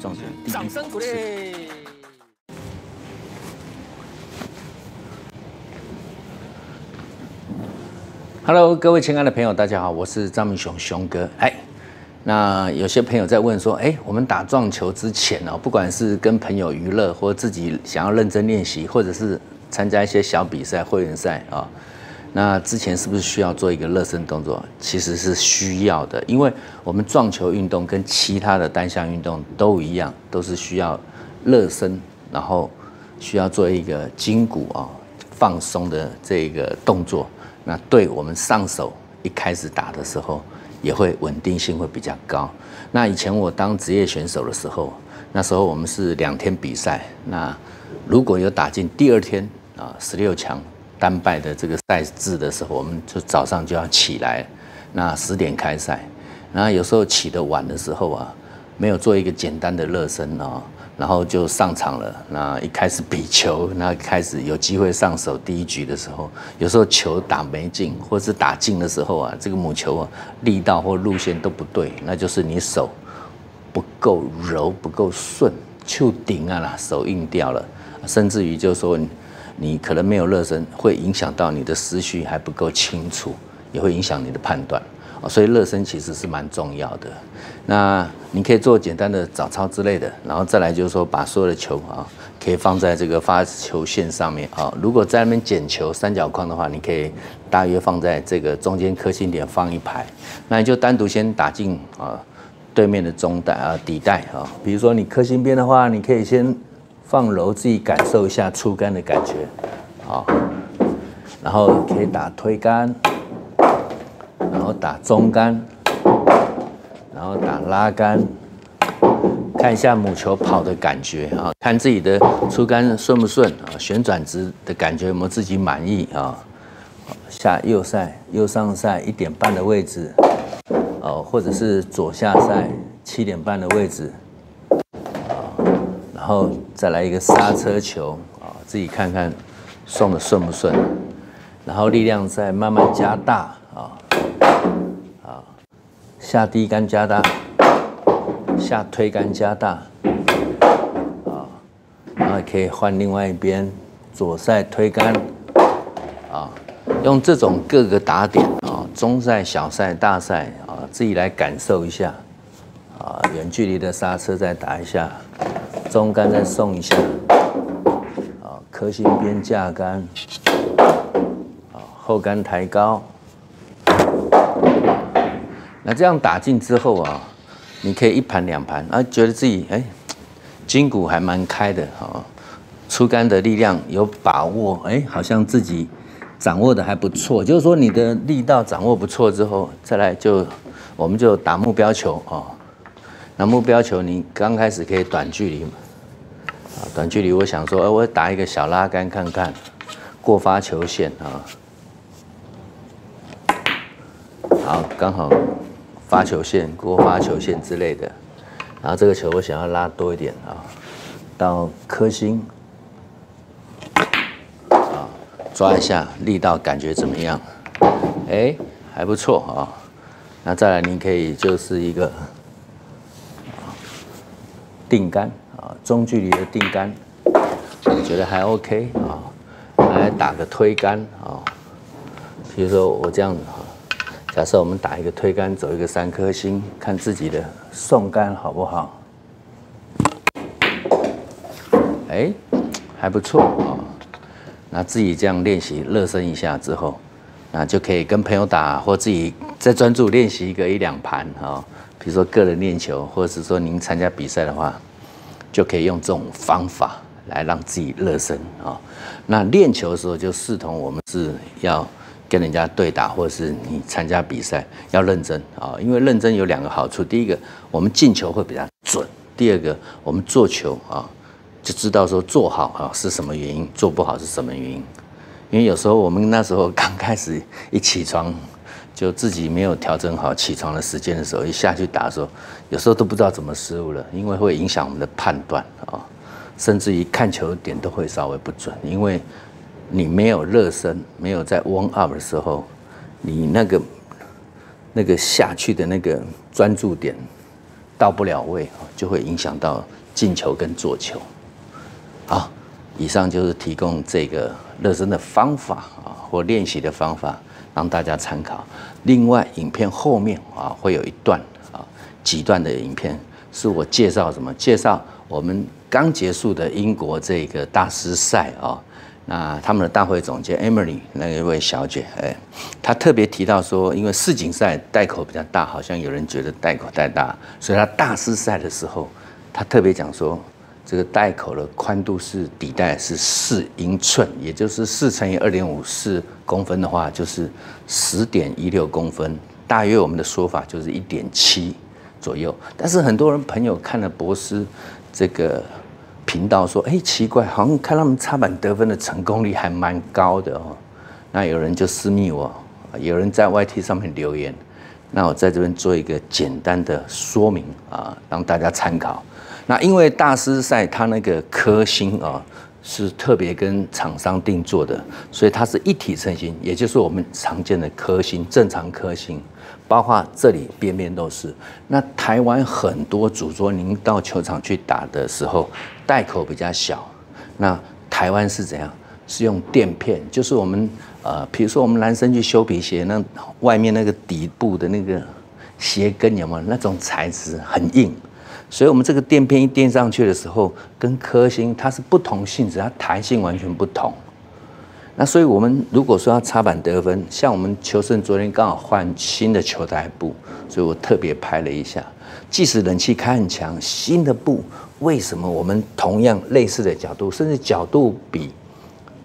掌声鼓励。Hello，各位亲爱的朋友，大家好，我是张明雄雄哥。哎，那有些朋友在问说，哎，我们打撞球之前哦，不管是跟朋友娱乐，或自己想要认真练习，或者是参加一些小比赛、会员赛啊、那之前是不是需要做一个热身动作？其实是需要的，因为我们撞球运动跟其他的单项运动都一样，都是需要热身，然后需要做一个筋骨啊、放松的这个动作。那对我们上手一开始打的时候，也会稳定性会比较高。那以前我当职业选手的时候，那时候我们是两天比赛，那如果有打进第二天啊十六强单败的这个赛制的时候，我们就早上就要起来，那十点开赛，那有时候起得晚的时候啊，没有做一个简单的热身哦，然后就上场了。那一开始比球，那开始有机会上手第一局的时候，有时候球打没进，或是打进的时候啊，这个母球啊力道或路线都不对，那就是你手不够柔、不够顺，就顶啊啦，手硬掉了，甚至于就说你可能没有热身，会影响到你的思绪还不够清楚，也会影响你的判断。所以热身其实是蛮重要的。那你可以做简单的早操之类的，然后再来就是说把所有的球啊，可以放在这个发球线上面啊。如果在那边捡球三角框的话，你可以大约放在这个中间颗心点放一排，那你就单独先打进啊对面的中带啊底带啊。比如说你颗心边的话，你可以先放柔，自己感受一下出杆的感觉，好，然后可以打推杆。然后打中杆，然后打拉杆，看一下母球跑的感觉啊，看自己的出杆顺不顺啊，旋转值的感觉有没有自己满意啊？下右塞、右上塞一点半的位置，哦，或者是左下塞七点半的位置，然后再来一个刹车球啊，自己看看送的顺不顺，然后力量再慢慢加大啊。下低杆加大，下推杆加大，啊，然后可以换另外一边左塞推杆，啊，用这种各个打点啊，中塞、小塞、大塞啊，自己来感受一下，啊，远距离的刹车再打一下，中杆再送一下，啊，颗心边架杆，啊，后杆抬高。那这样打进之后啊，你可以一盘两盘，啊，觉得自己哎，筋骨还蛮开的哈，出杆的力量有把握，哎，好像自己掌握的还不错。就是说你的力道掌握不错之后，再来就我们就打目标球哦。那目标球你刚开始可以短距离嘛，啊，短距离我想说，哎，我打一个小拉杆看看，过发球线啊，好，刚好。发球线、过发球线之类的，然后这个球我想要拉多一点啊，到颗星啊，抓一下力道，感觉怎么样？哎，还不错啊。那再来，你可以就是一个定杆啊，中距离的定杆，我觉得还 OK 啊。来打个推杆啊，比如说我这样子哈。假设我们打一个推杆，走一个三颗星，看自己的送杆好不好？哎，还不错啊。那自己这样练习热身一下之后，那就可以跟朋友打，或自己再专注练习一个一两盘啊。比如说个人练球，或者是说您参加比赛的话，就可以用这种方法来让自己热身啊。那练球的时候就视同我们是要。跟人家对打，或者是你参加比赛要认真啊，因为认真有两个好处：第一个，我们进球会比较准；第二个，我们做球啊，就知道说做好啊是什么原因，做不好是什么原因。因为有时候我们那时候刚开始一起床，就自己没有调整好起床的时间的时候，一下去打的时候，有时候都不知道怎么失误了，因为会影响我们的判断啊，甚至于看球点都会稍微不准，因为。你没有热身，没有在 warm up 的时候，你那个那个下去的那个专注点到不了位，就会影响到进球跟做球。好，以上就是提供这个热身的方法啊，或练习的方法，让大家参考。另外，影片后面啊会有一段啊几段的影片，是我介绍什么？介绍我们刚结束的英国这个大师赛啊。那他们的大会总监 Emily 那一位小姐，哎，她特别提到说，因为世锦赛袋口比较大，好像有人觉得袋口太大，所以她大师赛的时候，她特别讲说，这个袋口的宽度是底带是四英寸，也就是四乘以二点五四公分的话，就是十点一六公分，大约我们的说法就是一点七左右。但是很多人朋友看了博斯这个。频道说：“哎，奇怪，好像看他们插板得分的成功率还蛮高的哦。”那有人就私密我，有人在 YT 上面留言。那我在这边做一个简单的说明啊，让大家参考。那因为大师赛它那个颗星啊是特别跟厂商定做的，所以它是一体成型，也就是我们常见的颗星，正常颗星。包括这里边边都是。那台湾很多主桌，您到球场去打的时候，袋口比较小。那台湾是怎样？是用垫片，就是我们呃，比如说我们男生去修皮鞋，那外面那个底部的那个鞋跟有没有那种材质很硬？所以我们这个垫片一垫上去的时候，跟颗星它是不同性质，它弹性完全不同。那所以，我们如果说要插板得分，像我们求胜昨天刚好换新的球台布，所以我特别拍了一下。即使冷气开很强，新的布为什么我们同样类似的角度，甚至角度比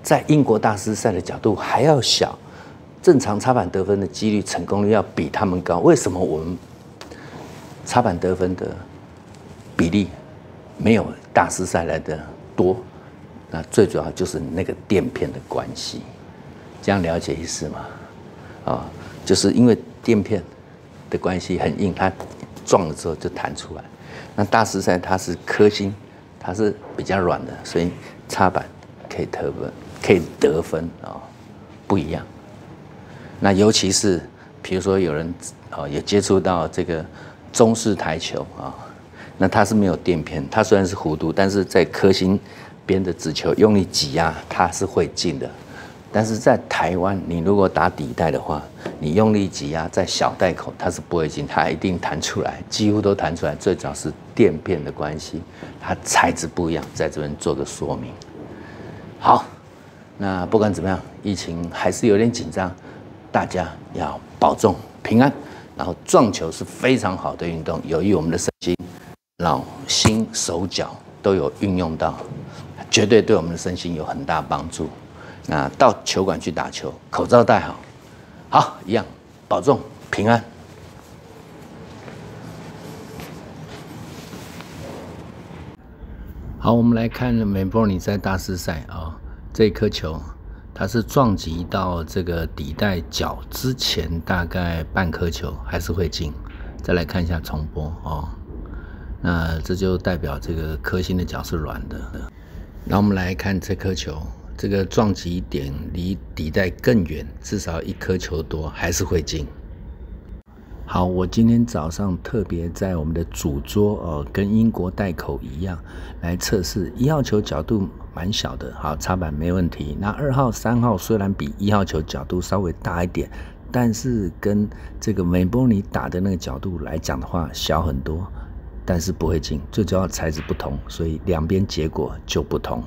在英国大师赛的角度还要小，正常插板得分的几率、成功率要比他们高？为什么我们插板得分的比例没有大师赛来的多？那最主要就是那个垫片的关系，这样了解意思吗？啊，就是因为垫片的关系很硬，它撞了之后就弹出来。那大师赛它是颗星，它是比较软的，所以插板可以得分，可以得分啊，不一样。那尤其是比如说有人啊也接触到这个中式台球啊，那它是没有垫片，它虽然是弧度，但是在颗星。边的直球用力挤压，它是会进的。但是在台湾，你如果打底带的话，你用力挤压在小袋口，它是不会进，它一定弹出来，几乎都弹出来。最早是垫片的关系，它材质不一样，在这边做个说明。好，那不管怎么样，疫情还是有点紧张，大家要保重平安。然后撞球是非常好的运动，有益我们的身心、脑、心、手脚都有运用到。绝对对我们的身心有很大帮助。那到球馆去打球，口罩戴好，好一样，保重平安。好，我们来看美波尼在大师赛啊，这颗球它是撞击到这个底带角之前，大概半颗球还是会进。再来看一下重播哦，那这就代表这个颗星的角是软的。那我们来看这颗球，这个撞击点离底带更远，至少一颗球多，还是会进。好，我今天早上特别在我们的主桌哦，跟英国袋口一样来测试一号球角度蛮小的，好插板没问题。那二号、三号虽然比一号球角度稍微大一点，但是跟这个美波尼打的那个角度来讲的话，小很多。但是不会进，最主要材质不同，所以两边结果就不同。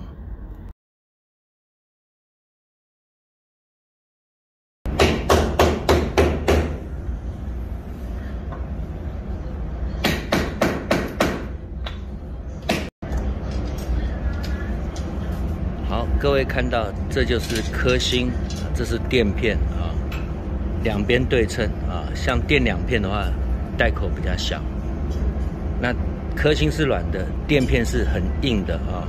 好，各位看到，这就是颗星，这是垫片啊，两边对称啊，像垫两片的话，袋口比较小。那颗星是软的，垫片是很硬的啊。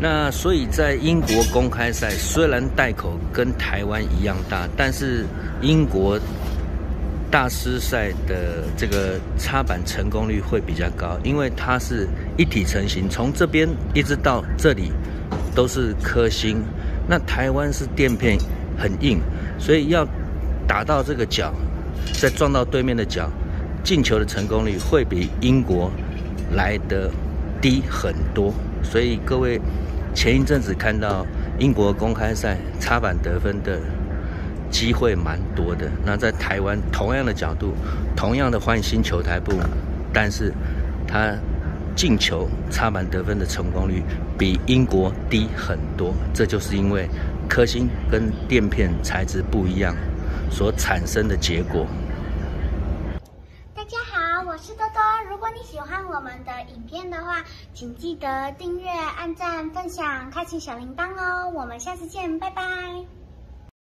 那所以在英国公开赛，虽然袋口跟台湾一样大，但是英国大师赛的这个插板成功率会比较高，因为它是一体成型，从这边一直到这里都是颗星。那台湾是垫片很硬，所以要打到这个角，再撞到对面的角。进球的成功率会比英国来的低很多。所以各位前一阵子看到英国公开赛插板得分的机会蛮多的。那在台湾同样的角度，同样的换新球台布，但是他进球插板得分的成功率比英国低很多。这就是因为颗星跟垫片材质不一样所产生的结果。大家好，我是多多。如果你喜欢我们的影片的话，请记得订阅、按赞、分享、开启小铃铛哦。我们下次见，拜拜。